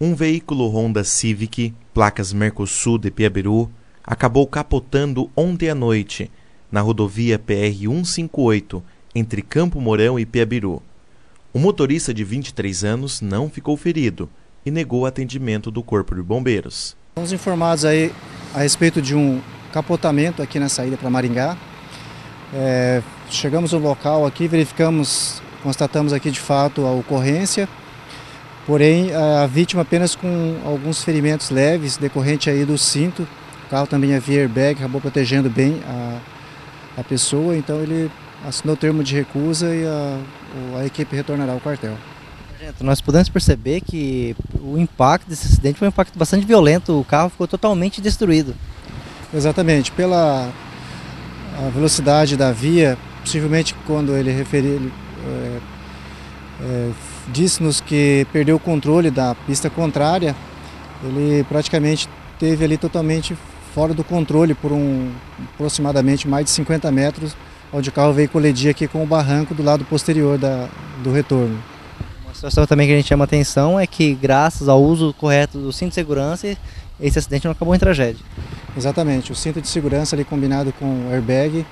Um veículo Honda Civic, placas Mercosul de Piabiru, acabou capotando ontem à noite na rodovia PR 158 entre Campo Mourão e Piabiru. O motorista de 23 anos não ficou ferido e negou atendimento do Corpo de Bombeiros. Fomos informados aí a respeito de um capotamento aqui na saída para Maringá. É, chegamos no local aqui, verificamos, constatamos aqui de fato a ocorrência, porém a vítima apenas com alguns ferimentos leves decorrente aí do cinto. O carro também havia airbag, acabou protegendo bem a, a pessoa, então ele assinou o termo de recusa e a, a equipe retornará ao quartel. Nós podemos perceber que o impacto desse acidente foi um impacto bastante violento, o carro ficou totalmente destruído. Exatamente, pela velocidade da via, possivelmente quando ele referiu, é, é, disse-nos que perdeu o controle da pista contrária, ele praticamente teve ali totalmente fora do controle por um aproximadamente mais de 50 metros, onde o carro veio colidir aqui com o barranco do lado posterior da, do retorno. Uma situação também que a gente chama atenção é que graças ao uso correto do cinto de segurança, esse acidente não acabou em tragédia. Exatamente, o cinto de segurança ali combinado com o airbag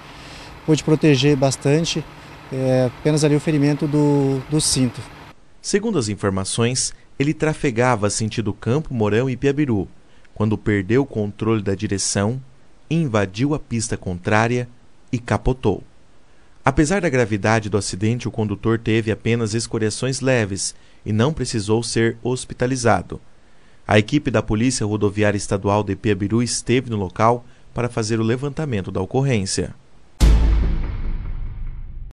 pôde proteger bastante, é, apenas ali o ferimento do, do cinto. Segundo as informações, ele trafegava sentido Campo Mourão e Piabiru, quando perdeu o controle da direção, invadiu a pista contrária e capotou. Apesar da gravidade do acidente, o condutor teve apenas escoriações leves e não precisou ser hospitalizado. A equipe da Polícia Rodoviária Estadual de Piabiru esteve no local para fazer o levantamento da ocorrência.